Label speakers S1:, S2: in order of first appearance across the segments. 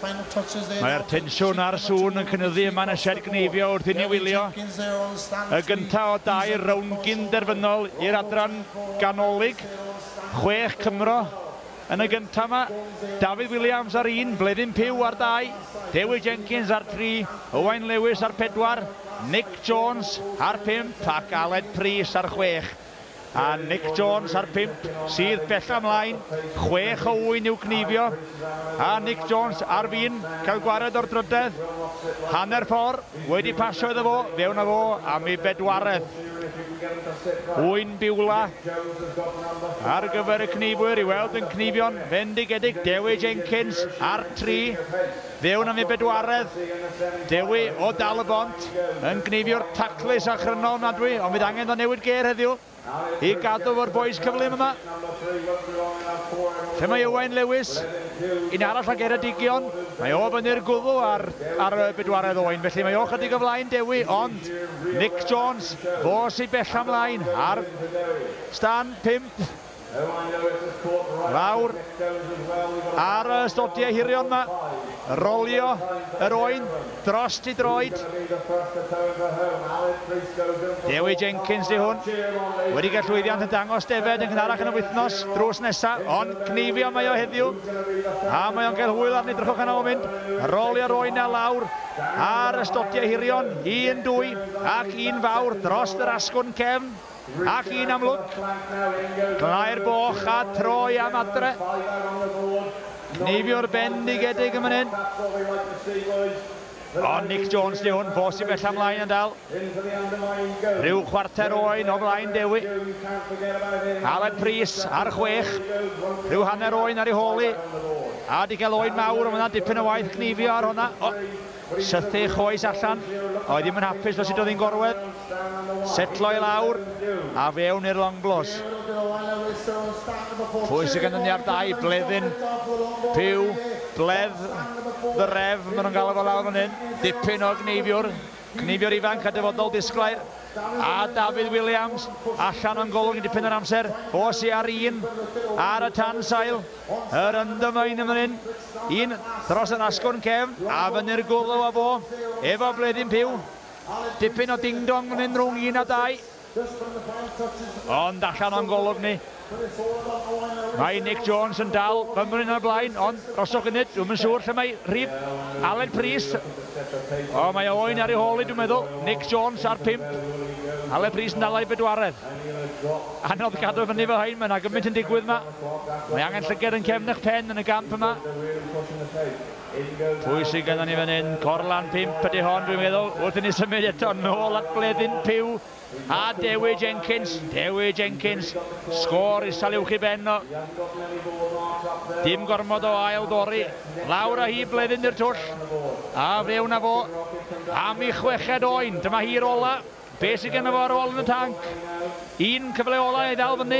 S1: Mae'r tensiwn a'r sŵn yn cynyddu yma yn y sied gneifio wrth i ni wylio. Y gyntaf o dau rown gynderfynol i'r adran ganolig. Chwech Cymro yn y gyntaf yma. David Williams ar un, Bledyn Pew ar dau, Dewi Jenkins ar tri, Owain Lewis ar pedwar, Nick Jones ar pimp ac Aled Pris ar chwech a Nick Jones ar 5 sydd bell ymlaen. 6 o 1 i'w gnifio a Nick Jones ar fi'n cael gwared o'r drydedd. Hanner ffordd wedi pasio iddo fo fewn o fo am ei bedwaredd. Wyn Biwla ar gyfer y cnifwyr i weld yn cnifion fendigedig Dewi Jenkins ar tri. Fewn am ei bedwaredd Dewi o Dal y Bont, yn cnifio'r taclus a chrynol a ond fydd angen o newid ger heddiw i gadw fo'r boes cyflym yma. Lle mae Owain Lewis, un arall ag Eredigion, mae o fyny'r gwddw ar, ar y bedwaredd Owain, felly mae o chydig o flaen dewi, ond Nick Jones, fo sy'n bell amlaen ar stan 5, lawr ar y stodiau hirion yma rolio yr oen dros i droed. Dewi Jenkins di hwn. Wedi gael llwyddiant yn dangos defed yn gynharach yn y wythnos drws nesaf, ond cnifio mae o heddiw. A mae o'n cael hwyl arni drwchwch yn o mynd. Rolio'r oen a lawr ar y stodiau hirion. Un dwy ac un fawr dros yr asgwn cefn ac un amlwg. Glaer boch a troi am adre. Neifio'r bendigedig yn hyn. O, Nick Jones di hwn, fos i bell amlaen yn dal. Rhyw chwarter oen o flaen Dewi. Aled Pris ar chwech. Rhyw hanner oen ar ei holi. A di gael oen mawr, ond yna dipyn o waith cnifio ar hwnna. O, sythu choes allan. Oedd ddim yn hapus fel sydd oedd hi'n gorwedd. Setlo i lawr a fewn i'r long blos. Pwy sy'n ganlyniad dau, Bleddyn, Piw, Bledd, The Rev, maen nhw'n gael efo lawr fan hyn. Dipyn o gneifiwr, gneifiwr ifanc a dyfodol disglair. A David Williams, allan o'n golwg i dipyn yr amser. Os i ar un, ar y tan sail, yr ynddymain ymlaen hyn. Un dros yn asgwrn cefn, a fyny'r gwrw a fo, efo bleddyn piw. Dipyn o ding-dong yn rhwng un a dau. Ond allan am golwg ni. Mae Nick Jones yn dal fymryn ar blaen, ond os o'ch unig, dwi'n yn siŵr lle mae rhif Aled Pris. O, mae Owen ar ei holi, dwi'n meddwl. Nick Jones ar 5. Ale Bris yn dalai bedwaredd. Anodd cadw fyny fel hain, mae'n agymaint yn digwydd yma. Mae angen llyged yn cefnach pen yn y gamp yma. Pwysig gyda ni fan hyn, Corlan 5 ydy hon dwi'n meddwl, wrth i ni symud eto nôl at Bledyn Pew a Dewi Jenkins, Dewi Jenkins, sgôr i Saliwch i Benno. Dim gormod o ail ddori, lawr a hi Bledyn i'r twll, a frewn a fo, am i chweched oen, dyma hi'r ola, Be sy'n gynnu fo ar ôl yn y tank? Un cyfleolau ei ddal fyny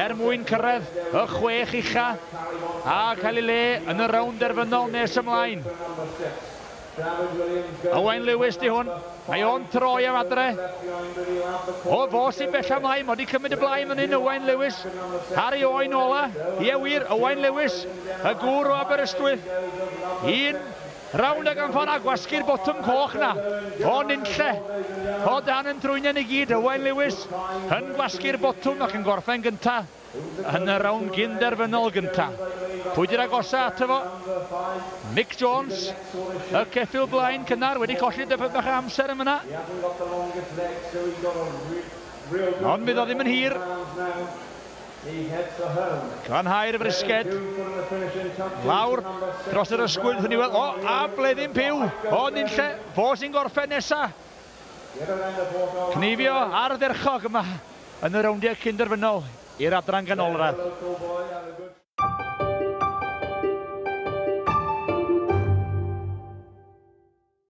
S1: er mwyn cyrraedd y chwech ucha a cael ei le yn y rawn derfynol nes ymlaen. Owen Lewis di hwn. Mae o'n troi am adre. O fo sy'n bell ymlaen. Mae wedi cymryd y blaen yn un Owen Lewis. Harry Oen ola. Ie wir, Owen Lewis. Y gŵr o Aberystwyth. Un Rawn ag anffon a gwasgu'r botwm coch na. O nynlle. O dan yn drwynion i gyd. Owen Lewis yn gwasgu'r botwm ac yn gorffen gynta yn y rawn gynderfynol gynta. Pwy di'r agosa ato fo? Mick Jones, y ceffil blaen cynnar wedi colli dyfod bach amser yma yna. Ond bydd o ddim yn hir. Glanhau'r frisged. Lawr dros yr ysgwyl. Ni weld, o, a bleddyn piw. O, ni'n lle, Fo sy'n gorffen nesa. Cnifio ar y derchog yma yn y rowndiau cynderfynol i'r adran ganolradd.